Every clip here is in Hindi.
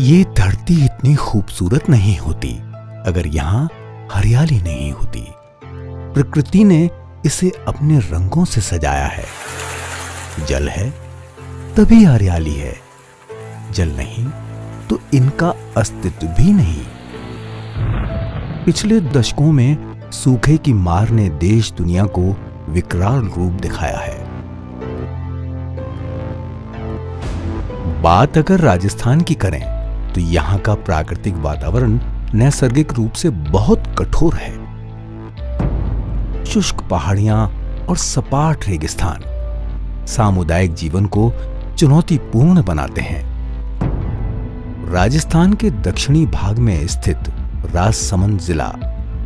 ये धरती इतनी खूबसूरत नहीं होती, अगर यहाँ हरियाली नहीं होती। प्रकृति ने इसे अपने रंगों से सजाया है। जल है, तभी हरियाली है। जल नहीं तो इनका अस्तित्व भी नहीं। पिछले दशकों में सूखे की मार ने देश दुनिया को विकराल रूप दिखाया है। बात अगर राजस्थान की करें तो यहाँ का प्राकृतिक वातावरण नैसर्गिक रूप से बहुत कठोर है। शुष्क पहाड़ियाँ और सपाट रेगिस्तान सामुदायिक जीवन को चुनौतीपूर्ण बनाते हैं। राजस्थान के दक्षिणी भाग में स्थित राजसमंद जिला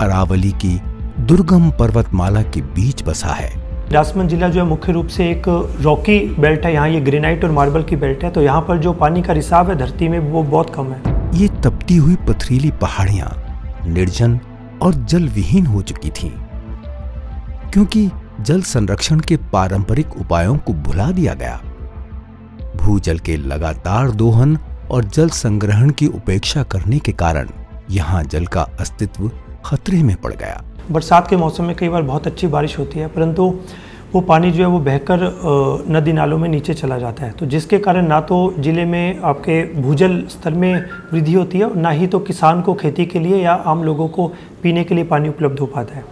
अरावली की दुर्गम पर्वतमाला के बीच बसा है। राजसमंद जिला जो है मुख्य रूप से एक रॉकी बेल्ट है, यहाँ ये ग्रेनाइट और मार्बल की बेल्ट है तो यहाँ पर जो पानी का रिसाव है, धरती में वो बहुत कम है। ये तपती हुई पथरीली पहाड़ियाँ निर्जन और जल विहीन हो चुकी थीं, क्योंकि जल संरक्षण के पारंपरिक उपायों को भुला दिया गया। भूजल के लगातार दोहन और जल संग्रहण की उपेक्षा करने के कारण यहाँ जल का अस्तित्व खतरे में पड़ गया। बरसात के मौसम में कई बार बहुत अच्छी बारिश होती है, परंतु वो पानी जो है वो बहकर नदी नालों में नीचे चला जाता है। तो जिसके कारण ना तो ज़िले में आपके भूजल स्तर में वृद्धि होती है और ना ही तो किसान को खेती के लिए या आम लोगों को पीने के लिए पानी उपलब्ध हो पाता है।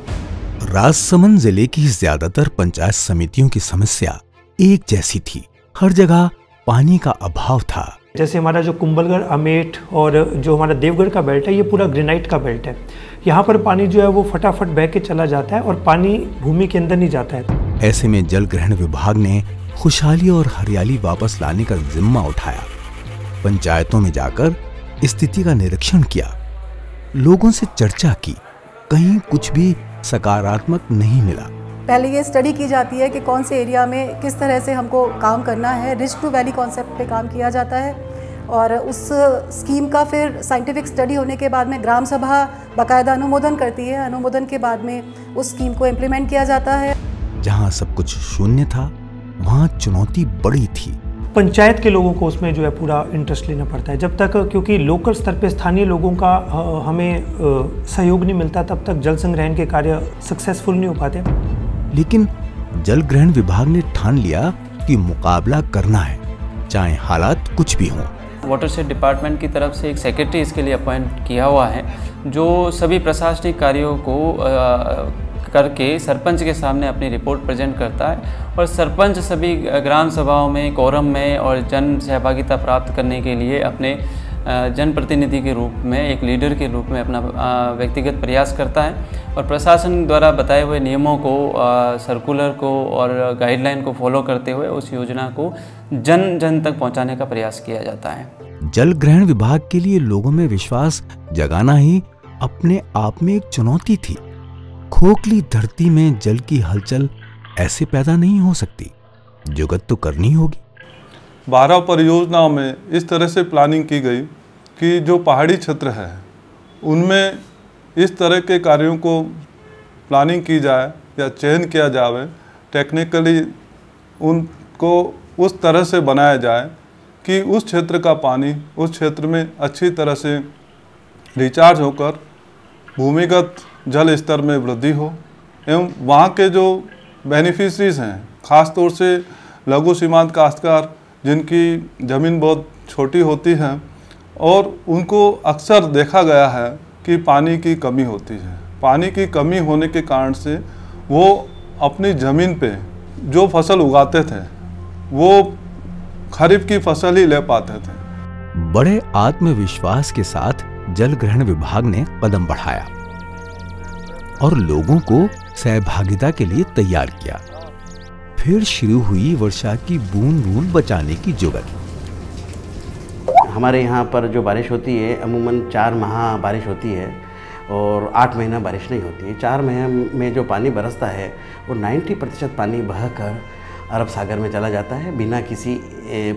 राजसमंद ज़िले की ज़्यादातर पंचायत समितियों की समस्या एक जैसी थी। हर जगह पानी का अभाव था। जैसे हमारा जो कुंभलगढ़ अमेठ और जो हमारा देवगढ़ का बेल्ट है ये पूरा ग्रेनाइट का बेल्ट है। यहाँ पर पानी जो है वो फटाफट बह के चला जाता है और पानी भूमि के अंदर नहीं जाता है। ऐसे में जल ग्रहण विभाग ने खुशहाली और हरियाली वापस लाने का जिम्मा उठाया। पंचायतों में जाकर स्थिति का निरीक्षण किया। लोगों से चर्चा की। कहीं कुछ भी सकारात्मक नहीं मिला। पहले ये स्टडी की जाती है कि कौन से एरिया में किस तरह से हमको काम करना है। रिच टू वैली कॉन्सेप्ट पे काम किया जाता है। और उस स्कीम का फिर साइंटिफिक स्टडी होने के बाद में ग्राम सभा बाकायदा अनुमोदन करती है। अनुमोदन के बाद में उस स्कीम को इम्प्लीमेंट किया जाता है। जहाँ सब कुछ शून्य था वहाँ चुनौती बड़ी थी। पंचायत के लोगों को उसमें जो है पूरा इंटरेस्ट लेना पड़ता है। जब तक क्योंकि लोकल स्तर पे स्थानीय लोगों का हमें सहयोग नहीं मिलता तब तक जल संग्रहण के कार्य सक्सेसफुल नहीं हो पाते। लेकिन जल ग्रहण विभाग ने ठान लिया कि मुकाबला करना है चाहे हालात कुछ भी हों। वाटर शेड डिपार्टमेंट की तरफ़ से एक सेक्रेटरी इसके लिए अपॉइंट किया हुआ है, जो सभी प्रशासनिक कार्यों को करके सरपंच के सामने अपनी रिपोर्ट प्रेजेंट करता है और सरपंच सभी ग्राम सभाओं में कोरम में और जन सहभागिता प्राप्त करने के लिए अपने जनप्रतिनिधि के रूप में, एक लीडर के रूप में अपना व्यक्तिगत प्रयास करता है और प्रशासन द्वारा बताए हुए नियमों को सर्कुलर को और गाइडलाइन को फॉलो करते हुए उस योजना को जन जन तक पहुँचाने का प्रयास किया जाता है। जल ग्रहण विभाग के लिए लोगों में विश्वास जगाना ही अपने आप में एक चुनौती थी। खोखली धरती में जल की हलचल ऐसे पैदा नहीं हो सकती। जुगत तो करनी होगी। बारह परियोजनाओं में इस तरह से प्लानिंग की गई कि जो पहाड़ी क्षेत्र है, उनमें इस तरह के कार्यों को प्लानिंग की जाए या चयन किया जाए टेक्निकली उनको उस तरह से बनाया जाए कि उस क्षेत्र का पानी उस क्षेत्र में अच्छी तरह से रिचार्ज होकर भूमिगत जल स्तर में वृद्धि हो एवं वहाँ के जो बेनिफिशरीज हैं ख़ास तौर से लघु सीमांत काश्तकार जिनकी ज़मीन बहुत छोटी होती है और उनको अक्सर देखा गया है कि पानी की कमी होती है। पानी की कमी होने के कारण से वो अपनी ज़मीन पे जो फ़सल उगाते थे, वो खरीफ की फ़सल ही ले पाते थे। बड़े आत्मविश्वास के साथ जल ग्रहण विभाग ने कदम बढ़ाया और लोगों को सहभागिता के लिए तैयार किया। फिर शुरू हुई वर्षा की बूंद बूंद बचाने की जुगत। हमारे यहाँ पर जो बारिश होती है, अमूमन चार माह बारिश होती है और आठ महीना बारिश नहीं होती है। चार महीने में जो पानी बरसता है, वो 90 प्रतिशत पानी बह कर अरब सागर में चला जाता है बिना किसी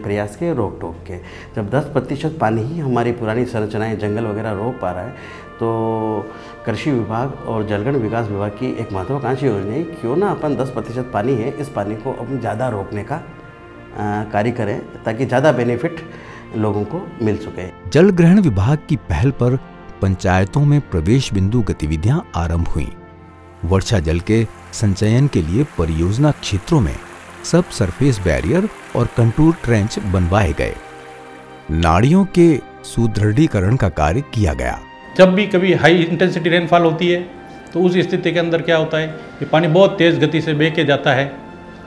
प्रयास के रोक टोक के। जब 10 प्रतिशत पानी ही हमारी पुरानी संरचनाएँ जंगल वगैरह रोक पा रहा है तो कृषि विभाग और जलगण विकास विभाग की एक महत्वाकांक्षी योजना है, क्यों ना अपन 10 प्रतिशत पानी है, इस पानी को अपन ज़्यादा रोकने का कार्य करें, ताकि ज़्यादा बेनिफिट लोगों को मिल सके। जल ग्रहण विभाग की पहल पर पंचायतों में प्रवेश बिंदु गतिविधियाँ आरंभ हुई। वर्षा जल के संचयन के लिए परियोजना क्षेत्रों में सब सरफेस बैरियर और कंटूर ट्रेंच बनवाए गए। नाड़ियों के सुदृढ़ीकरण का कार्य किया गया। जब भी कभी हाई इंटेंसिटी रेनफॉल होती है तो उस स्थिति के अंदर क्या होता है कि पानी बहुत तेज़ गति से बह के जाता है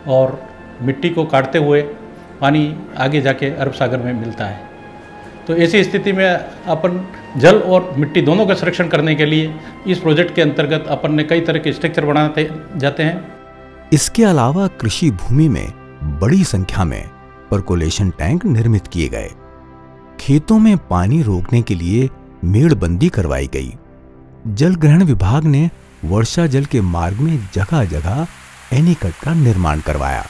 और मिट्टी को काटते हुए पानी आगे जाके अरब सागर में मिलता है। तो ऐसी स्थिति में अपन जल और मिट्टी दोनों का संरक्षण करने के लिए इस प्रोजेक्ट के अंतर्गत अपन ने कई तरह के स्ट्रक्चर बनाते जाते हैं। इसके अलावा कृषि भूमि में बड़ी संख्या में परकोलेशन टैंक निर्मित किए गए। खेतों में पानी रोकने के लिए मेड़बंदी करवाई गई। जल ग्रहण विभाग ने वर्षा जल के मार्ग में जगह जगह एनीकट का निर्माण करवाया।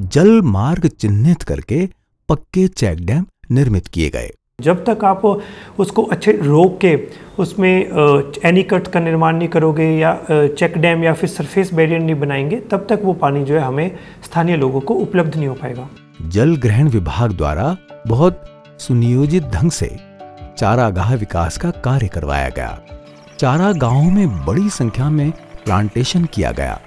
जल मार्ग चिन्हित करके पक्के चेक डैम निर्मित किए गए। जब तक आप उसको अच्छे रोक के उसमें एनीकट का निर्माण नहीं करोगे या चेक डैम या फिर सरफेस बैरियर नहीं बनाएँगे तब तक वो पानी जो है हमें स्थानीय लोगों को उपलब्ध नहीं हो पाएगा। जल ग्रहण विभाग द्वारा बहुत सुनियोजित ढंग से चारागाह विकास का कार्य करवाया गया। चारा में बड़ी संख्या में प्लांटेशन किया गया।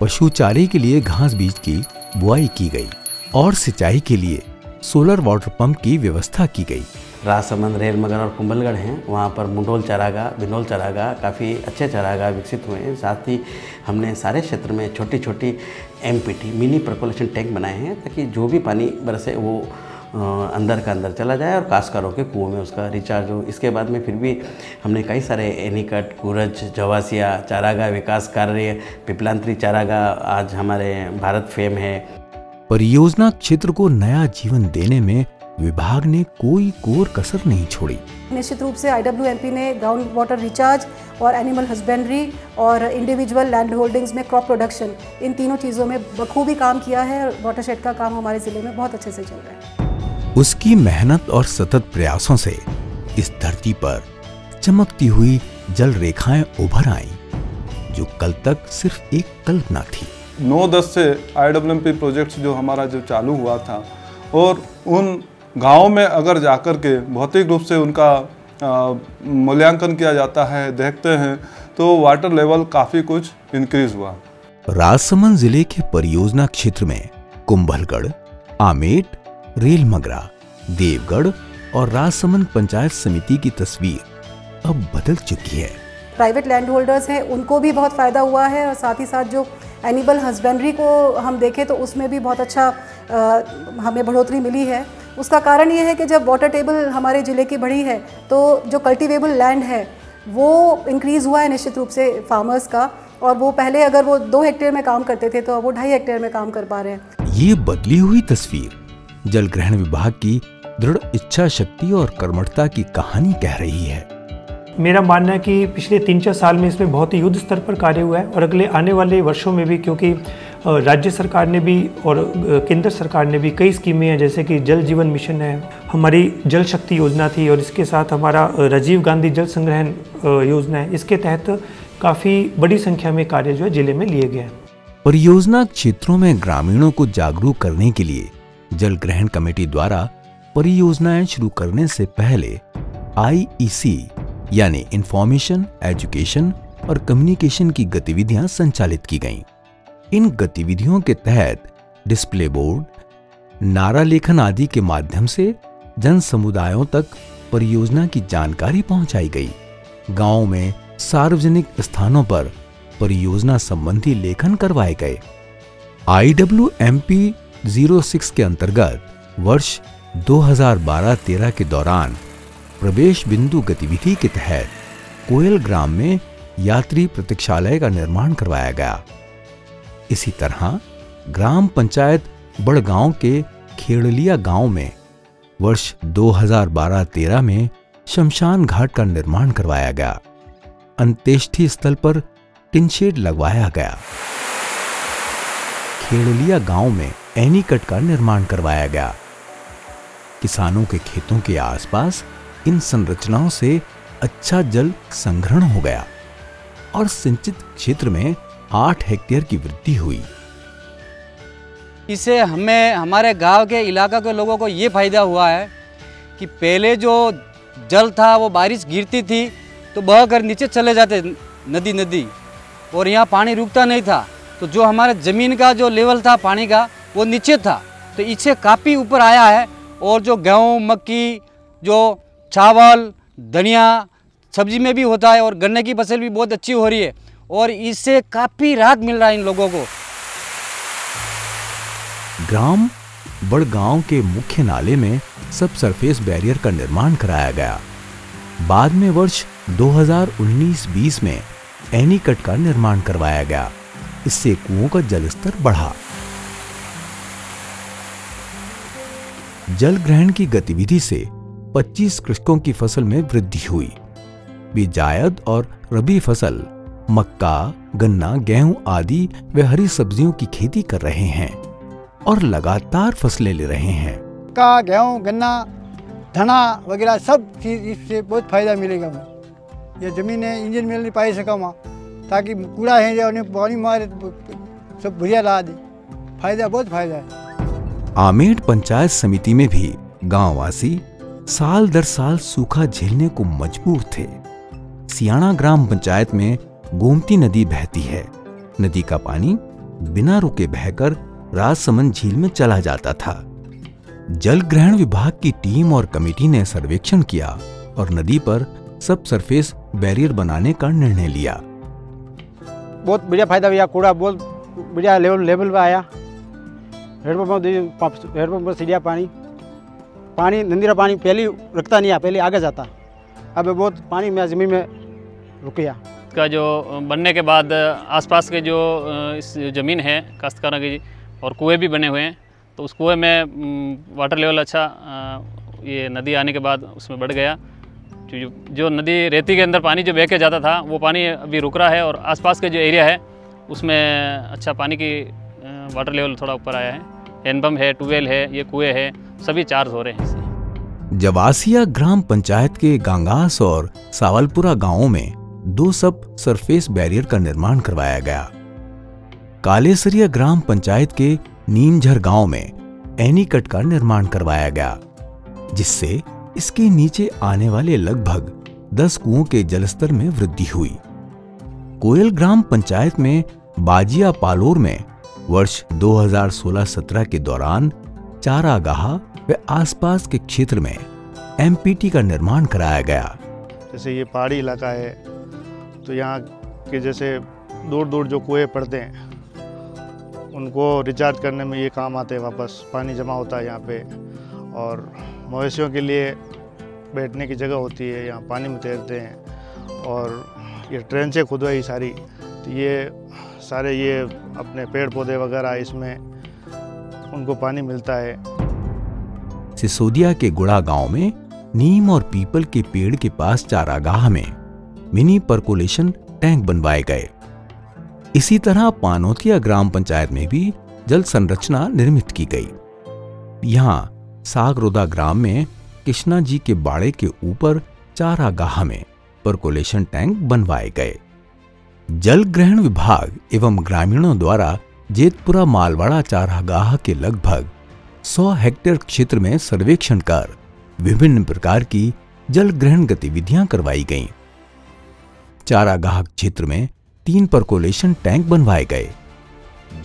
पशु चारे के लिए घास बीज की बुआई की गई और सिंचाई के लिए सोलर वाटर पंप की व्यवस्था की गई। राजसमंद, रेल रेलमगर और कुंभलगढ़ हैं। वहाँ पर मुंडोल चारागा बिनोल चारागा काफ़ी अच्छे चारागा विकसित हुए हैं। साथ ही हमने सारे क्षेत्र में छोटी छोटी एम मिनी प्रकोलेशन टैंक बनाए हैं ताकि जो भी पानी बरसे वो अंदर का अंदर चला जाए और काशकारों के कुओं में उसका रिचार्ज हो। इसके बाद में फिर भी हमने कई सारे एनिकट कुरज जवासिया चारागा विकास कार्य पिपलांतरी चारागा आज हमारे भारत फेम है। परियोजना क्षेत्र को नया जीवन देने में विभाग ने कोई कोर कसर नहीं छोड़ी। निश्चित रूप से आईडब्ल्यूएमपी ने ग्राउंड वाटर रिचार्ज और एनिमल हस्बेंड्री और इंडिविजुअल लैंड होल्डिंग्स में क्रॉप प्रोडक्शन इन तीनों चीज़ों में बखूबी काम किया है और वाटरशेड का काम हमारे ज़िले में बहुत अच्छे से चल रहा है। उसकी मेहनत और सतत प्रयासों से इस धरती पर चमकती हुई जल रेखाएँ उभर आईं जो कल तक सिर्फ़ एक कल्पना थी। नौ दस से आई प्रोजेक्ट्स जो हमारा जो चालू हुआ था और उन गाँव में अगर जाकर के भौतिक रूप से उनका मूल्यांकन किया जाता है देखते हैं तो वाटर लेवल काफ़ी कुछ इंक्रीज हुआ। राजसमंद ज़िले के परियोजना क्षेत्र में कुंभलगढ़ आमेट रेल मगरा देवगढ़ और राजसमंद पंचायत समिति की तस्वीर अब बदल चुकी है। प्राइवेट लैंड होल्डर्स हैं उनको भी बहुत फ़ायदा हुआ है और साथ ही साथ जो एनिमल हस्बेंड्री को हम देखें तो उसमें भी बहुत अच्छा आ, हमें बढ़ोतरी मिली है। उसका कारण ये है कि जब वाटर टेबल हमारे ज़िले की बढ़ी है तो जो कल्टीवेबल लैंड है वो इंक्रीज़ हुआ है निश्चित रूप से फार्मर्स का और वो पहले अगर वो दो हेक्टेयर में काम करते थे तो अब वो ढाई हेक्टेयर में काम कर पा रहे हैं। ये बदली हुई तस्वीर जल ग्रहण विभाग की दृढ़ इच्छा शक्ति और कर्मठता की कहानी कह रही है। मेरा मानना है कि पिछले तीन चार साल में इसमें बहुत ही युद्ध स्तर पर कार्य हुआ है और अगले आने वाले वर्षों में भी क्योंकि राज्य सरकार ने भी और केंद्र सरकार ने भी कई स्कीमें हैं जैसे कि जल जीवन मिशन है हमारी जल शक्ति योजना थी और इसके साथ हमारा राजीव गांधी जल संग्रहण योजना है। इसके तहत काफ़ी बड़ी संख्या में कार्य जो है ज़िले में लिए गए हैं। परियोजना क्षेत्रों में ग्रामीणों को जागरूक करने के लिए जल ग्रहण कमेटी द्वारा परियोजनाएँ शुरू करने से पहले आईईसी यानी इंफॉर्मेशन एजुकेशन और कम्युनिकेशन की गतिविधियाँ संचालित की गईं। इन गतिविधियों के तहत डिस्प्ले बोर्ड नारा लेखन आदि के माध्यम से जन समुदायों तक परियोजना की जानकारी पहुंचाई गई गाँव में सार्वजनिक स्थानों पर परियोजना संबंधी लेखन करवाए गए आईडब्ल्यूएमपी 06 के अंतर्गत वर्ष 2012-13 के दौरान प्रवेश बिंदु गतिविधि के तहत कोयल ग्राम में यात्री प्रतीक्षालय का निर्माण करवाया गया। इसी तरह ग्राम पंचायत बड़गांव के खेड़लिया गाँव में वर्ष 2012-13 में शमशान घाट का निर्माण करवाया गया। अंत्येष्टि स्थल पर टिनशेड लगवाया गया। खेड़लिया गाँव में एनीकट का निर्माण करवाया गया। किसानों के खेतों के आसपास इन संरचनाओं से अच्छा जल संग्रहण हो गया और सिंचित क्षेत्र में आठ हेक्टेयर की वृद्धि हुई। इससे हमें, हमारे गाँव के इलाका के लोगों को ये फ़ायदा हुआ है कि पहले जो जल था, वो बारिश गिरती थी तो बह कर नीचे चले जाते नदी नदी और यहाँ पानी रुकता नहीं था। तो जो हमारे ज़मीन का जो लेवल था, पानी का वो नीचे था। तो इससे काफ़ी ऊपर आया है और जो गेहूँ, मक्की, जो चावल, धनिया, सब्ज़ी में भी होता है और गन्ने की फ़सल भी बहुत अच्छी हो रही है और इससे काफ़ी राहत मिल रहा है इन लोगों को। ग्राम, बड़गांव के मुख्य नाले में सब सरफेस बैरियर का निर्माण कराया गया। बाद में वर्ष 2019-20 में एनीकट का निर्माण करवाया गया। इससे कुओं का जलस्तर बढ़ा। जल ग्रहण की गतिविधि से 25 कृषकों की फ़सल में वृद्धि हुई। वे जायद और रबी फ़सल, मक्का, गन्ना, गेहूँ आदि वे हरी सब्जियों की खेती कर रहे हैं और लगातार फ़सलें ले रहे हैं। का गेहूँ, गन्ना, धना वगैरह सब चीज़ इससे बहुत फ़ायदा मिलेगा ये ज़मीन है, इंजन मिल नहीं पाई सका वहाँ, ताकि कूड़ा है जो उन्हें पानी मारे तो सब भुजिया ला दे। फ़ायदा, बहुत फ़ायदा है। आमेट पंचायत समिति में भी गांववासी साल दर साल सूखा झेलने को मजबूर थे। सियाणा ग्राम पंचायत में गोमती नदी बहती है। नदी का पानी बिना रुके बहकर राजसमंद झील में चला जाता था। जल ग्रहण विभाग की टीम और कमेटी ने सर्वेक्षण किया और नदी पर सब सरफेस बैरियर बनाने का निर्णय लिया। बहुत बढ़िया फ़ायदा भैया, कूड़ा बहुत बढ़िया लेवल लेवल पे आया। हेडपम्प हेडपम्प पर सीढ़िया पानी पानी नंदीरा पानी पहले रखता नहीं पहले आगे जाता अब बहुत पानी में ज़मीन में रुक गया का जो बनने के बाद आसपास के जो इस ज़मीन है काश्तकारों की और कुएँ भी बने हुए हैं तो उस कुएँ में वाटर लेवल अच्छा ये नदी आने के बाद उसमें बढ़ गया जो जो नदी रेती के अंदर पानी जो बह के जाता था वो पानी अभी रुक रहा है और आसपास के जो एरिया है उसमें अच्छा पानी की वाटर लेवल थोड़ा ऊपर आया है। हैंडपम्प है ट्यूबवेल है, ये कुएँ है, सभी चार्ज हो रहे हैं जवासिया ग्राम पंचायत के गांगास और सावलपुरा गाँवों में दो सब सरफेस बैरियर का निर्माण करवाया गया। कालेसरिया ग्राम पंचायत के नीमझर गाँव में एनीकट का निर्माण करवाया गया, जिससे इसके नीचे आने वाले लगभग 10 कुओं के जलस्तर में वृद्धि हुई। कोयल ग्राम पंचायत में बाजिया पालोर में वर्ष 2016-17 के दौरान चारागाह व आसपास के क्षेत्र में एमपीटी का निर्माण कराया गया। जैसे ये पहाड़ी इलाका है तो यहाँ के जैसे दूर दूर जो कुएँ पड़ते हैं, उनको रिचार्ज करने में ये काम आते हैं वापस। पानी जमा होता है यहाँ पे और मवेशियों के लिए बैठने की जगह होती है, यहाँ पानी में तैरते हैं और ये ट्रेन से खुदवाई सारी। तो ये सारे ये अपने पेड़ पौधे वगैरह इसमें उनको पानी मिलता है। सिसोदिया के गुड़ा गाँव में नीम और पीपल के पेड़ के पास चारागाह में मिनी परकोलेशन टैंक बनवाए गए। इसी तरह पानोतिया ग्राम पंचायत में भी जल संरचना निर्मित की गई। यहाँ सागरोदा ग्राम में कृष्णा जी के बाड़े के ऊपर चारागाह में परकोलेशन टैंक बनवाए गए। जल ग्रहण विभाग एवं ग्रामीणों द्वारा जेतपुरा मालवाड़ा चारागाह के लगभग 100 हेक्टेयर क्षेत्र में सर्वेक्षण कर विभिन्न प्रकार की जल ग्रहण गतिविधियाँ करवाई गईं। चारागाह क्षेत्र में तीन परकोलेशन टैंक बनवाए गए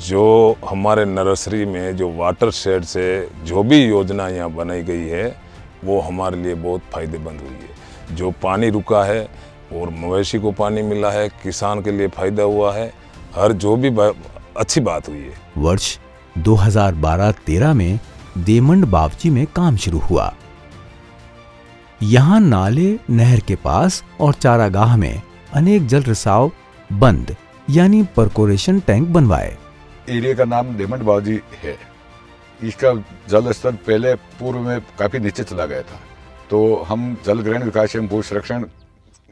जो हमारे नर्सरी में जो वाटर शेड से जो भी योजना यहाँ बनाई गई है, वो हमारे लिए बहुत फ़ायदेमंद हुई है जो पानी रुका है और मवेशी को पानी मिला है किसान के लिए फ़ायदा हुआ है। हर जो भी अच्छी बात हुई है। वर्ष 2012-13 में देमंड बावची में काम शुरू हुआ। यहाँ नाले नहर के पास और चारागाह में अनेक जल रिसाव बंद यानी परकोरेशन टैंक बनवाए। एरिया का नाम देमंड बावजी है। इसका जल स्तर पहले पूर्व में काफ़ी नीचे चला गया था। तो हम जल ग्रहण विकास एवं भू संरक्षण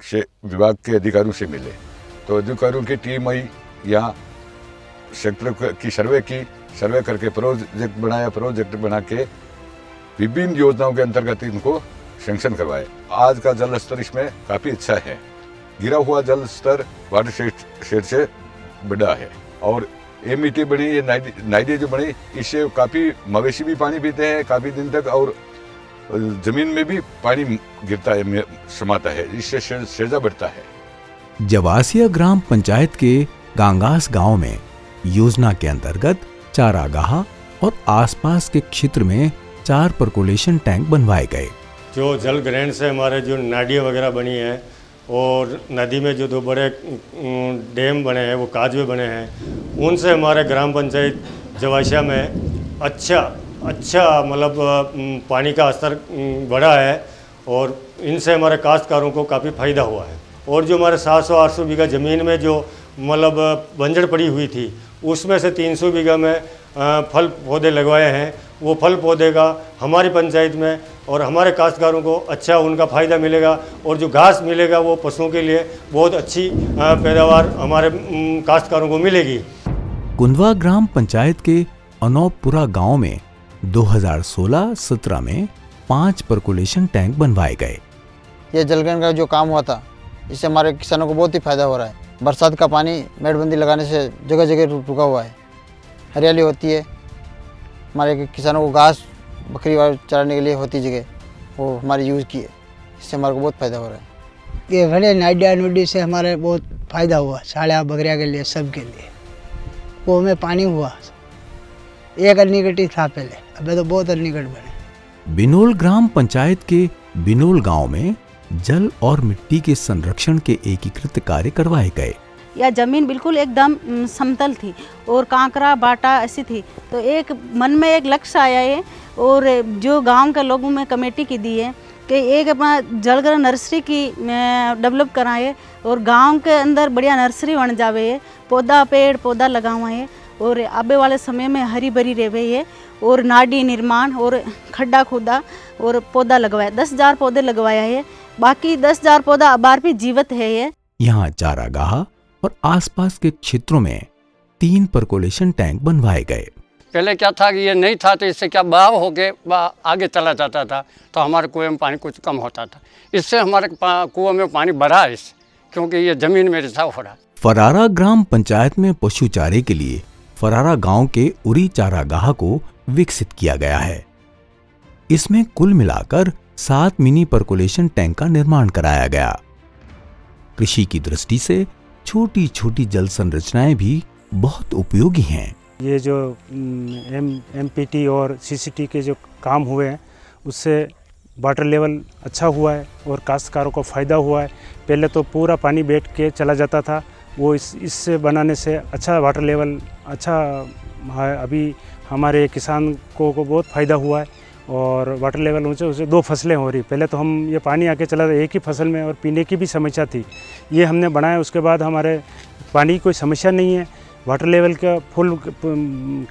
से विभाग के अधिकारियों से मिले। तो अधिकारियों की टीम आई, यहाँ सेक्टर की सर्वे की, सर्वे करके प्रोजेक्ट बनाया, प्रोजेक्ट बना के विभिन्न योजनाओं के अंतर्गत इनको सेंक्शन करवाए। आज का जल स्तर इसमें काफ़ी अच्छा है। गिरा हुआ जल स्तर वाटर शेड से बढ़ा है और मिट्टी बनी ये नाइडी जो बनी, इससे काफ़ी मवेशी भी पानी पीते हैं, काफ़ी दिन तक और ज़मीन में भी पानी गिरता है समाता है इससे शेरजा बढ़ता है। जवासिया ग्राम पंचायत के गांगास गाँव में योजना के अंतर्गत चारागाह और आसपास के क्षेत्र में चार परकोलेशन टैंक बनवाए गए। जो जल ग्रहण से हमारे जो नाडियाँ वगैरह बनी है और नदी में जो दो बड़े डैम बने हैं वो काजवे बने हैं उनसे हमारे ग्राम पंचायत जवाशिया में अच्छा अच्छा मतलब पानी का स्तर बढ़ा है और इनसे हमारे काश्तकारों को काफ़ी फ़ायदा हुआ है। और जो हमारे 700-800 बीघा ज़मीन में जो मतलब बंजर पड़ी हुई थी, उसमें से 300 बीघा में फल पौधे लगवाए हैं। वो फल पौधे का हमारी पंचायत में और हमारे काश्तकारों को अच्छा उनका फ़ायदा मिलेगा और जो घास मिलेगा वो पशुओं के लिए बहुत अच्छी पैदावार हमारे काश्तकारों को मिलेगी। कुंदवा ग्राम पंचायत के अनौपुरा गाँव में 2016-17 में पाँच परकुलेशन टैंक बनवाए गए। ये जलगन का जो काम हुआ था इससे हमारे किसानों को बहुत ही फ़ायदा हो रहा है। बरसात का पानी मेड़बंदी लगाने से जगह जगह रुका हुआ है। हरियाली होती है। हमारे किसानों को घास बकरी चराने के लिए होती जगह वो हमारी यूज़ की है। इससे हमारे को बहुत फ़ायदा हो रहा है। ये बड़े नाइडिया नुडी से हमारे बहुत फ़ायदा हुआ साढ़ा बकरिया के लिए सब के लिए। वो हमें पानी हुआ। एक अनिकट था पहले। अब तो बहुत अनिकट बने। बिनोल ग्राम पंचायत के बिनोल गाँव में जल और मिट्टी के संरक्षण के एकीकृत कार्य करवाए गए। या ज़मीन बिल्कुल एकदम समतल थी और कांकरा बाटा ऐसी थी। तो एक मन में एक लक्ष्य आया है और जो गाँव के लोगों में कमेटी की दी है कि एक अपना जलग्रह नर्सरी की डेवलप कराए और गाँव के अंदर बढ़िया नर्सरी बन जावे है पौधा पेड़ पौधा लगावा है और आबे वाले समय में हरी भरी रहे है और नाडी निर्माण और खड्डा खोदा और पौधा लगवाया। दस हज़ार पौधे लगवाया है। बाकी दस हज़ार पौधा अबार भी जीवित है ये। यहाँ चारागाह और आसपास के क्षेत्रों में तीन परकोलेशन टैंक बनवाए गए। पहले क्या था कि ये नहीं था तो इससे क्या बहाव हो के आगे चला जाता था तो हमारे कुएँ में पानी कुछ कम होता था। इससे हमारे कुएँ में पानी बढ़ा इस क्योंकि ये ज़मीन में रिसाव हो रहा। फरारा ग्राम पंचायत में पशु चारे के लिए फरारा गाँव के उरी चारागाह को विकसित किया गया है। इसमें कुल मिलाकर सात मिनी परकोलेशन टैंक का निर्माण कराया गया। कृषि की दृष्टि से छोटी छोटी जल संरचनाएँ भी बहुत उपयोगी हैं। ये जो एम एम पी टी और सी सी टी के जो काम हुए हैं, उससे वाटर लेवल अच्छा हुआ है और काश्तकारों को फ़ायदा हुआ है। पहले तो पूरा पानी बैठ के चला जाता था वो इस इससे बनाने से अच्छा वाटर लेवल अच्छा है। अभी हमारे किसान को, को बहुत फ़ायदा हुआ है और वाटर लेवल ऊँचे ऊँचे दो फ़सलें हो रही पहले तो हम ये पानी आके चला था एक ही फ़सल में और पीने की भी समस्या थी। ये हमने बनाया उसके बाद हमारे पानी की कोई समस्या नहीं है। वाटर लेवल का फुल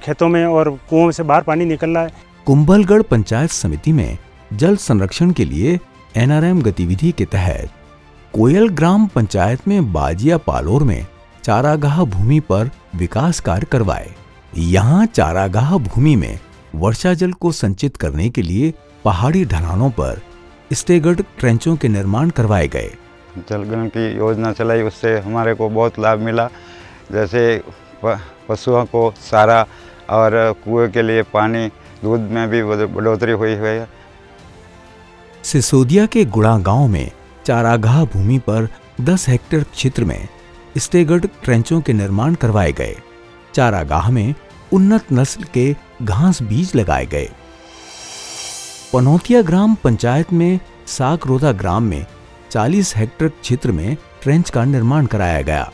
खेतों में और कुओं से बाहर पानी निकल रहा है। कुंभलगढ़ पंचायत समिति में जल संरक्षण के लिए एनआरएम गतिविधि के तहत कोयल ग्राम पंचायत में बाजिया पालोर में चारागाह भूमि पर विकास कार्य करवाए। यहाँ चारागाह भूमि में वर्षा जल को संचित करने के लिए पहाड़ी ढलानों पर स्टेगर्ड ट्रेंचों के निर्माण करवाए गए। जलग्रहण की योजना चलाई उससे हमारे को बहुत लाभ मिला। जैसे पशुओं को सारा और कुएँ के लिए पानी दूध में भी बढ़ोतरी हुई हुई है। सिसोदिया के गुड़ा गाँव में चारागाह भूमि पर 10 हेक्टेयर क्षेत्र में स्टेगर्ड ट्रेंचों के निर्माण करवाए गए। चारागाह में उन्नत नस्ल के घास बीज लगाए गए। पनौतिया ग्राम पंचायत में साकरोदा ग्राम में 40 हेक्टेयर क्षेत्र में ट्रेंच का निर्माण कराया गया।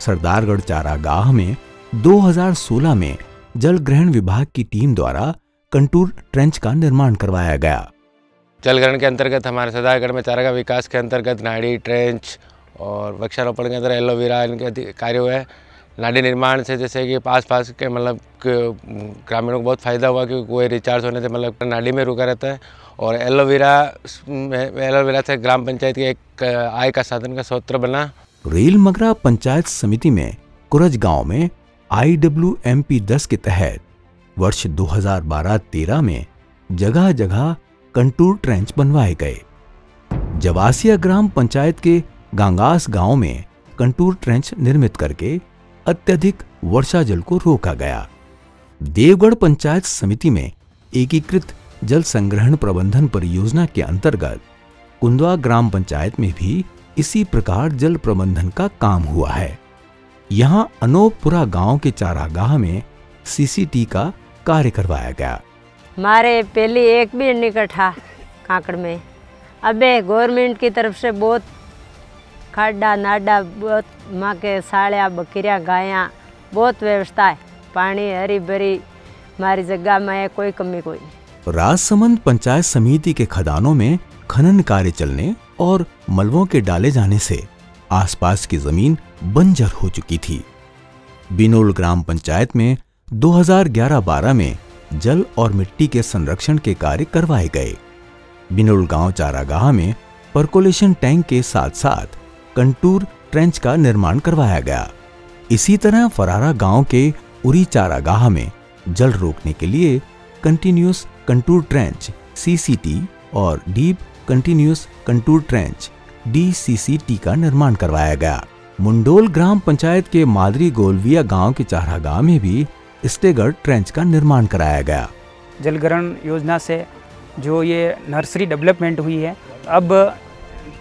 सरदारगढ़ चारागाह में 2016 में जल ग्रहण विभाग की टीम द्वारा कंटूर ट्रेंच का निर्माण करवाया गया। जल ग्रहण के अंतर्गत हमारे सरदारगढ़ में चारागाह विकास के अंतर्गत नाड़ी ट्रेंच और वृक्षारोपण के अंदर एलोवेरा इनके कार्य हुए नाडी निर्माण से जैसे कि पास पास के मतलब ग्रामीणों को बहुत फ़ायदा हुआ क्योंकि कोई रिचार्ज होने से मतलब नाडी में रुका रहता है और एलोवेरा एलोवेरा से ग्राम पंचायत के एक आय का साधन का स्रोत्र बना। रेल मगरा पंचायत समिति में कुरज गाँव में आई डब्ल्यू एम पी दस के तहत वर्ष 2012-13 में जगह जगह कंटूर ट्रेंच बनवाए गए। जवासिया ग्राम पंचायत के गांगास गाँव में कंटूर ट्रेंच निर्मित करके अत्यधिक वर्षा जल को रोका गया। देवगढ़ पंचायत समिति में एकीकृत जल संग्रहण प्रबंधन परियोजना के अंतर्गत कुंदवा ग्राम पंचायत में भी इसी प्रकार जल प्रबंधन का काम हुआ है। यहाँ अनोपपुरा गाँव के चारागाह में सीसीटी का कार्य करवाया गया। हमारे पहले एक भी था कांकड़ में। अबे गवर्नमेंट की तरफ़ से बहुत खाडा नाडा, बहुत माँ के साड़िया बकरियाँ, गायाँ, बहुत व्यवस्था है। पानी हरी भरी हमारी जगह में कोई कमी कोई नहीं। राजसमंद पंचायत समिति के खदानों में खनन कार्य चलने और मलबों के डाले जाने से आसपास की ज़मीन बंजर हो चुकी थी। बिनोल ग्राम पंचायत में 2011-12 में जल और मिट्टी के संरक्षण के कार्य करवाए गए। बिनोल गाँव चारागाह में परकोलेशन टैंक के साथ साथ कंटूर ट्रेंच का निर्माण करवाया गया। इसी तरह फरारा गाँव के उरी चारागाह में जल रोकने के लिए कंटिन्यूस कंटूर ट्रेंच सीसीटी और deep continuous contour trench DCCT का निर्माण करवाया गया। मुंडोल ग्राम पंचायत के मादरी गोलविया गाँव के चारागाह में भी स्टेगर ट्रेंच का निर्माण कराया गया। जलग्रहण योजना से जो ये नर्सरी डेवलपमेंट हुई है अब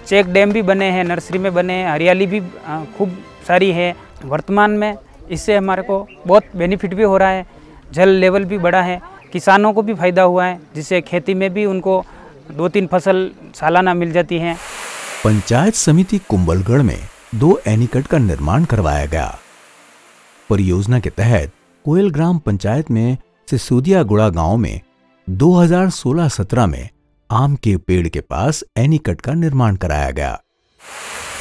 चेक डैम भी बने हैं नर्सरी में बने हैं हरियाली भी खूब सारी है। वर्तमान में इससे हमारे को बहुत बेनिफिट भी हो रहा है जल लेवल भी बढ़ा है किसानों को भी फ़ायदा हुआ है जिससे खेती में भी उनको दो तीन फ़सल सालाना मिल जाती है। पंचायत समिति कुंबलगढ़ में दो एनीकट का निर्माण करवाया गया। परियोजना के तहत कोयल ग्राम पंचायत में सिसोदिया गुड़ा गाँव में 2016-17 में आम के पेड़ के पास एनीकट का निर्माण कराया गया।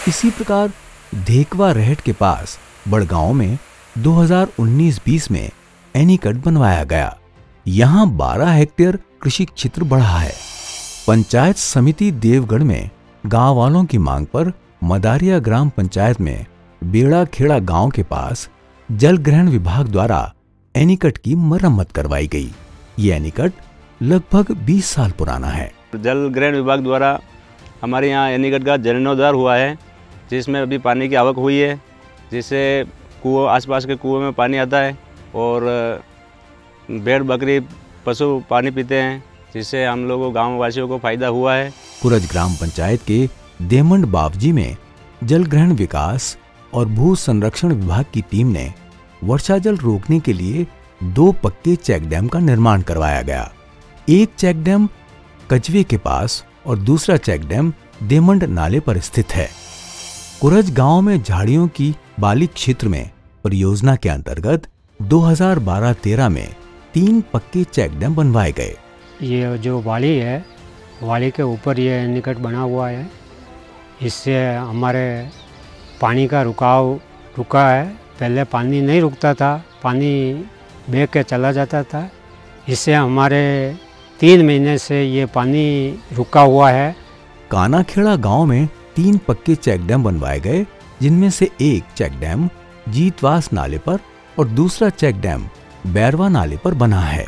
इसी प्रकार, धेकवा रहट के पास बड़गांव में 2019-20 में एनीकट बनवाया गया। यहाँ 12 हेक्टेयर कृषि क्षेत्र बढ़ा है। पंचायत समिति देवगढ़ में गाँव वालों की मांग पर मदारिया ग्राम पंचायत में बेड़ा खेड़ा गाँव के पास जल ग्रहण विभाग द्वारा एनीकट की मरम्मत करवाई गई। ये एनीकट लगभग 20 साल पुराना है। जल ग्रहण विभाग द्वारा हमारे यहाँ एनीकट का जीर्णोद्धार हुआ है जिसमें अभी पानी की आवक हुई है जिससे कुओं आसपास के कुओं में पानी आता है और भेड़ बकरी पशु पानी पीते हैं जिससे हम लोगों गाँव वासियों को फ़ायदा हुआ है। कुरज ग्राम पंचायत के देमंड बावजी में जल ग्रहण विकास और भू संरक्षण विभाग की टीम ने वर्षा जल रोकने के लिए दो पक्के चेक डैम का निर्माण करवाया गया। एक चेक डैम कचवे के पास और दूसरा चेक डैम देमंड नाले पर स्थित है। कुरज गाँव में झाड़ियों की बाली क्षेत्र में परियोजना के अंतर्गत 2012-13 में तीन पक्के चेक डैम बनवाए गए। ये जो वाली है, वाली के ऊपर ये निकट बना हुआ है। इससे हमारे पानी का रुकाव, रुका है। पहले पानी नहीं रुकता था, पानी बेग के चला जाता था। इससे हमारे तीन महीने से ये पानी रुका हुआ है। कानाखेड़ा गाँव में तीन पक्के चेक डैम बनवाए गए, जिनमें से एक चेक डैम जीतवास नाले पर और दूसरा चेक डैम बैरवा नाले पर बना है।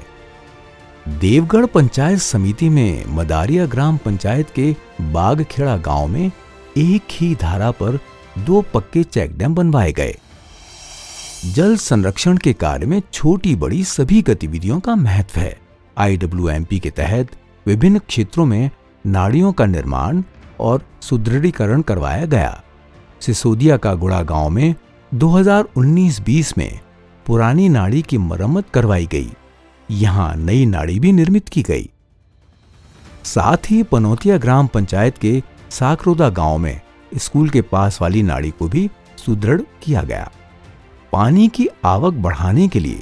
देवगढ़ पंचायत समिति में मदारिया ग्राम पंचायत के बागखेड़ा गाँव में एक ही धारा पर दो पक्के चेक डैम बनवाए गए। जल संरक्षण के कार्य में छोटी बड़ी सभी गतिविधियों का महत्व है। आईडब्ल्यूएमपी के तहत विभिन्न क्षेत्रों में नाड़ियों का निर्माण और सुदृढ़ीकरण करवाया गया। सिसोदिया का गुड़ा गाँव में 2019-20 में पुरानी नाड़ी की मरम्मत करवाई गई। यहाँ नई नाड़ी भी निर्मित की गई। साथ ही पनौतिया ग्राम पंचायत के साकरोदा गाँव में स्कूल के पास वाली नाड़ी को भी सुदृढ़ किया गया। पानी की आवक बढ़ाने के लिए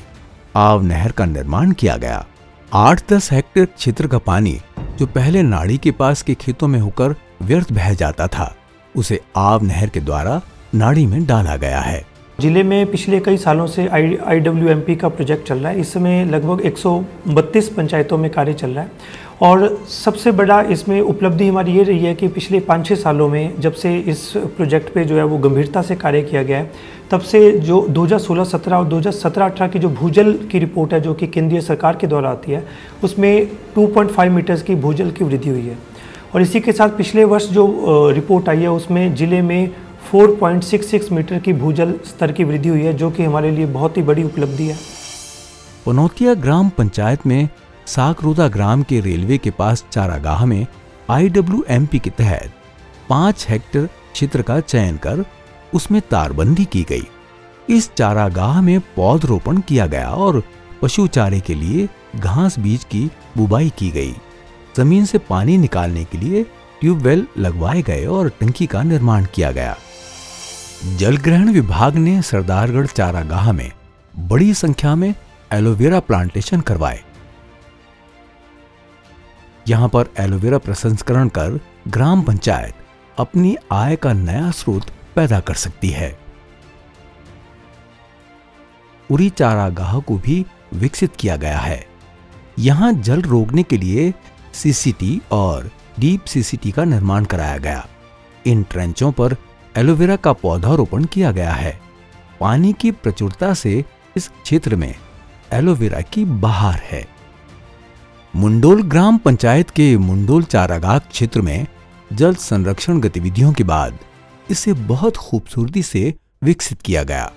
आव नहर का निर्माण किया गया। आठ दस हेक्टेयर क्षेत्र का पानी, जो पहले नाड़ी के पास के खेतों में होकर व्यर्थ बह जाता था, उसे आव नहर के द्वारा नाड़ी में डाला गया है। ज़िले में पिछले कई सालों से आई आई का प्रोजेक्ट चल रहा है। इस समय लगभग 132 पंचायतों में कार्य चल रहा है। और सबसे बड़ा इसमें उपलब्धि हमारी ये रही है कि पिछले पाँच छः सालों में जब से इस प्रोजेक्ट पे जो है वो गंभीरता से कार्य किया गया है तब से जो 2016-17 और 2017-18 की जो भूजल की रिपोर्ट है, जो कि केंद्रीय सरकार के द्वारा आती है, उसमें 2.5 मीटर्स की भूजल की वृद्धि हुई है। और इसी के साथ पिछले वर्ष जो रिपोर्ट आई है, उसमें ज़िले में 4.66 मीटर की भूजल स्तर की वृद्धि हुई है, जो कि हमारे लिए बहुत ही बड़ी उपलब्धि है। पनौतिया ग्राम पंचायत में साकरोदा ग्राम के रेलवे के पास चारागाह में आईडब्ल्यूएमपी के तहत पाँच हेक्टेयर क्षेत्र का चयन कर उसमें तारबंदी की गई। इस चारागाह में पौधरोपण किया गया और पशु चारे के लिए घास बीज की बुबाई की गई। ज़मीन से पानी निकालने के लिए ट्यूबवेल लगवाए गए और टंकी का निर्माण किया गया। जल ग्रहण विभाग ने सरदारगढ़ चारागाह में बड़ी संख्या में एलोवेरा प्लांटेशन करवाए। यहाँ पर एलोवेरा प्रसंस्करण कर ग्राम पंचायत अपनी आय का नया स्रोत पैदा कर सकती है। उरी चारागाह को भी विकसित किया गया है। यहाँ जल रोकने के लिए सीसीटी और डीप सीसीटी का निर्माण कराया गया। इन ट्रेंचों पर एलोवेरा का पौधारोपण किया गया है। पानी की प्रचुरता से इस क्षेत्र में एलोवेरा की बहार है। मुंडोल ग्राम पंचायत के मुंडोल चारागाह क्षेत्र में जल संरक्षण गतिविधियों के बाद इसे बहुत खूबसूरती से विकसित किया गया।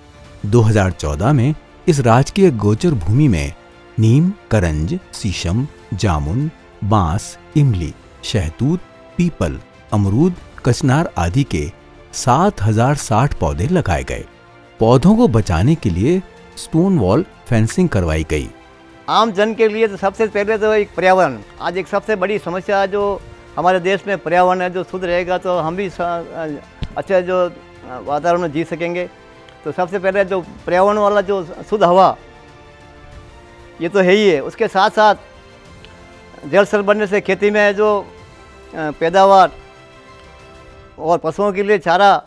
2014 में इस राजकीय गोचर भूमि में नीम, करंज, शीशम, जामुन, बाँस, इमली, शहतूत, पीपल, अमरूद, कचनार आदि के 7060 पौधे लगाए गए। पौधों को बचाने के लिए स्टोन वॉल फेंसिंग करवाई गई। आम जन के लिए तो सबसे पहले तो एक पर्यावरण। आज एक सबसे बड़ी समस्या जो हमारे देश में पर्यावरण है, जो शुद्ध रहेगा तो हम भी अच्छे जो वातावरण में जी सकेंगे। तो सबसे पहले जो पर्यावरण वाला जो शुद्ध हवा, ये तो है ही है। उसके साथ साथ जल स्तर बनने से खेती में जो पैदावार और पशुओं के लिए चारा,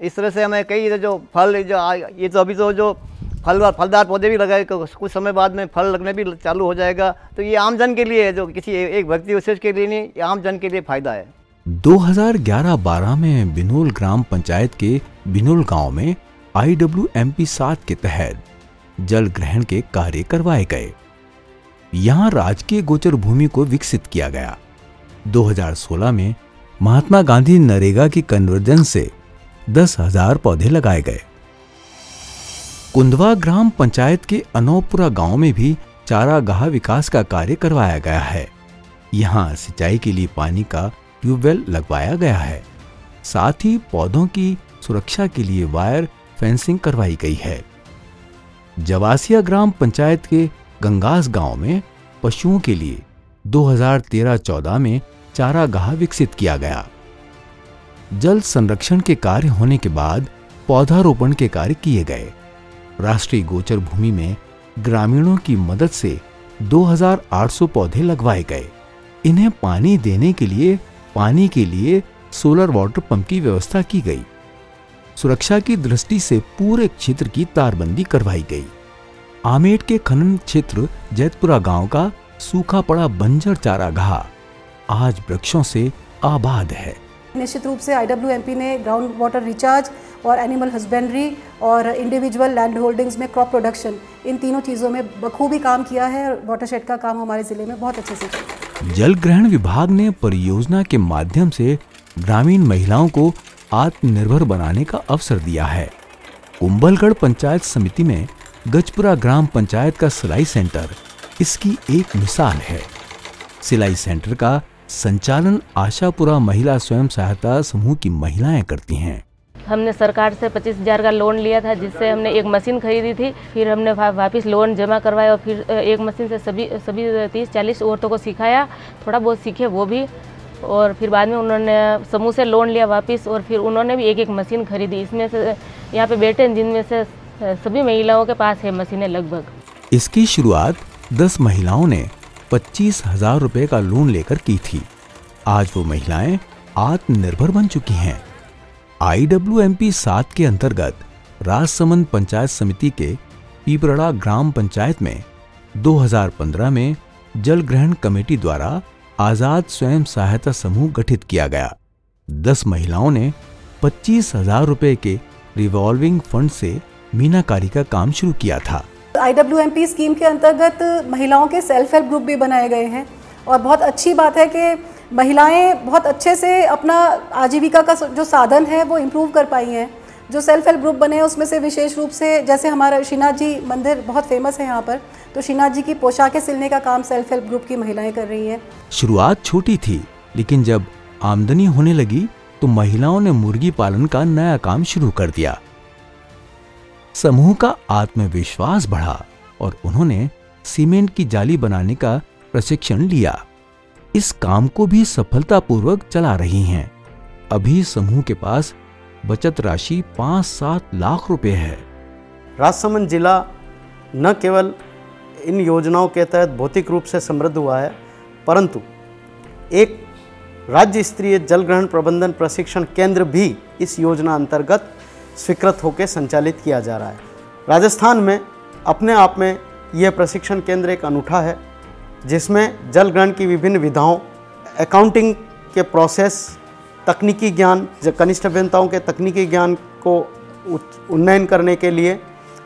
इस तरह से हमें कई जो फल जो ये तो अभी तो जो फल फलदार पौधे भी लगाए कुछ समय बाद में फल लगने भी चालू हो जाएगा। तो ये आम जन के लिए जो किसी एक व्यक्ति विशेष के लिए नहीं आम जन के लिए फ़ायदा है। 2011-12 में बिनोल ग्राम पंचायत के बिनोल गाँव में आई डब्ल्यू एम पी सात के तहत जल ग्रहण के कार्य करवाए गए। यहाँ राजकीय गोचर भूमि को विकसित किया गया। 2016 में महात्मा गांधी नरेगा की कन्वर्जन से दस हज़ार पौधे लगाए गए। कुंदवा ग्राम पंचायत के अनोपुरा गाँव में भी चारागाह विकास का कार्य करवाया गया है। यहाँ सिंचाई के लिए पानी का ट्यूबवेल लगवाया गया है। साथ ही पौधों की सुरक्षा के लिए वायर फेंसिंग करवाई गई है। जवासिया ग्राम पंचायत के गंगास गाँव में पशुओं के लिए 2013-14 में चारागाह विकसित किया गया। जल संरक्षण के कार्य होने के बाद पौधारोपण के कार्य किए गए। राष्ट्रीय गोचर भूमि में ग्रामीणों की मदद से 2800 पौधे लगवाए गए। इन्हें पानी देने के लिए पानी के लिए सोलर वाटर पंप की व्यवस्था की गई। सुरक्षा की दृष्टि से पूरे क्षेत्र की तारबंदी करवाई गई। आमेट के खनन क्षेत्र जैतपुरा गाँव का सूखा पड़ा बंजर चारा चारागाह आज वृक्षों से आबाद है। निश्चित रूप से आई ने ग्राउंड वाटर रिचार्ज और एनिमल हस्बेंड्री और इंडिविजुअल लैंड होल्डिंग्स में क्रॉप प्रोडक्शन इन तीनों चीज़ों में बखूबी काम किया है वाटरशेड का काम हमारे ज़िले में बहुत अच्छे से चल जल ग्रहण विभाग ने परियोजना के माध्यम से ग्रामीण महिलाओं को आत्मनिर्भर बनाने का अवसर दिया है। कुंबलगढ़ पंचायत समिति में गजपुरा ग्राम पंचायत का सिलाई सेंटर इसकी एक मिसाल है। सिलाई सेंटर का संचालन आशापुरा महिला स्वयं सहायता समूह की महिलाएँ करती हैं। हमने सरकार से पच्चीस हज़ार का लोन लिया था जिससे हमने एक मशीन खरीदी थी फिर हमने वापस लोन जमा करवाया और फिर एक मशीन से सभी सभी तीस चालीस औरतों को सिखाया थोड़ा बहुत सीखे वो भी और फिर बाद में उन्होंने समूह से लोन लिया वापस और फिर उन्होंने भी एक एक मशीन खरीदी। इसमें से यहाँ पे बैठे जिनमें से सभी महिलाओं के पास है मशीनें लगभग। इसकी शुरुआत दस महिलाओं ने पच्चीस हज़ार रुपए का लोन लेकर की थी। आज वो महिलाएँ आत्मनिर्भर बन चुकी हैं। आईडब्ल्यूएमपी सात के अंतर्गत राजसमंद पंचायत समिति के पीपरड़ा ग्राम पंचायत में 2015 में जल ग्रहण कमेटी द्वारा आज़ाद स्वयं सहायता समूह गठित किया गया। दस महिलाओं ने पच्चीस हज़ार रुपए के रिवॉल्विंग फंड से मीनाकारी का काम शुरू किया था। IWMP स्कीम के अंतर्गत महिलाओं के सेल्फ हेल्प ग्रुप भी बनाए गए हैं। और बहुत अच्छी बात है कि महिलाएँ बहुत अच्छे से अपना आजीविका का जो साधन है, वो इम्प्रूव कर पाई हैं। जो सेल्फ हेल्प ग्रुप बने हैं, उसमें से विशेष रूप से जैसे हमारा श्रीनाथ जी मंदिर बहुत फ़ेमस है यहाँ पर तो श्रीनाथ जी की पोशाकें सिलने का काम सेल्फ हेल्प ग्रुप की महिलाएँ कर रही हैं। शुरुआत छोटी थी, लेकिन जब आमदनी होने लगी तो महिलाओं ने मुर्गी पालन का नया काम शुरू कर दिया। समूह का आत्मविश्वास बढ़ा और उन्होंने सीमेंट की जाली बनाने का प्रशिक्षण लिया। इस काम को भी सफलतापूर्वक चला रही हैं। अभी समूह के पास बचत राशि पाँच सात लाख रुपए है। राजसमंद जिला न केवल इन योजनाओं के तहत भौतिक रूप से समृद्ध हुआ है, परंतु एक राज्य स्तरीय जल ग्रहण प्रबंधन प्रशिक्षण केंद्र भी इस योजना अंतर्गत स्वीकृत होकर संचालित किया जा रहा है। राजस्थान में अपने आप में यह प्रशिक्षण केंद्र एक अनूठा है, जिसमें जल ग्रहण की विभिन्न विधाओं अकाउंटिंग के प्रोसेस तकनीकी ज्ञान कनिष्ठ अभियंताओं के तकनीकी ज्ञान को उन्नयन करने के लिए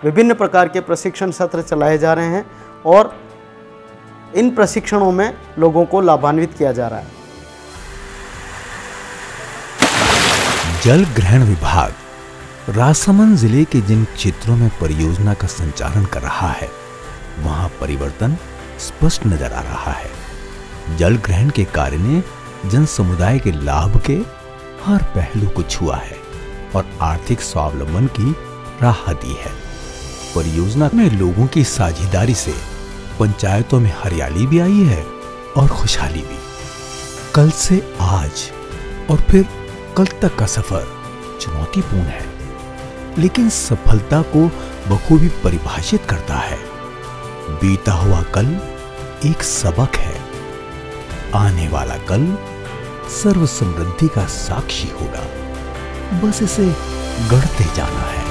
विभिन्न प्रकार के प्रशिक्षण सत्र चलाए जा रहे हैं और इन प्रशिक्षणों में लोगों को लाभान्वित किया जा रहा है। जल ग्रहण विभाग राजसमंद ज़िले के जिन क्षेत्रों में परियोजना का संचालन कर रहा है, वहाँ परिवर्तन स्पष्ट नज़र आ रहा है। जल ग्रहण के कार्य ने जन समुदाय के लाभ के हर पहलू को छुआ है और आर्थिक स्वावलंबन की राह दी है। परियोजना में लोगों की साझेदारी से पंचायतों में हरियाली भी आई है और खुशहाली भी। कल से आज और फिर कल तक का सफ़र चुनौतीपूर्ण है। लेकिन सफलता को बखूबी परिभाषित करता है। बीता हुआ कल एक सबक है। आने वाला कल सर्व समृद्धि का साक्षी होगा। बस इसे गढ़ते जाना है।